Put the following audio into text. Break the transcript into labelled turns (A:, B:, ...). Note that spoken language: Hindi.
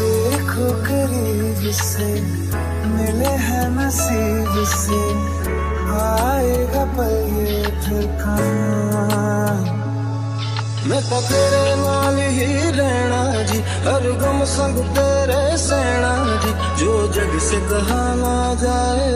A: देखो करीब से, मिले हैं नसीब से। आएगा पल ये फिर मैं तो तेरे नाल ही रहना जी, हर गम संग तेरे सहना जी। जो जग से कहा ना जाए।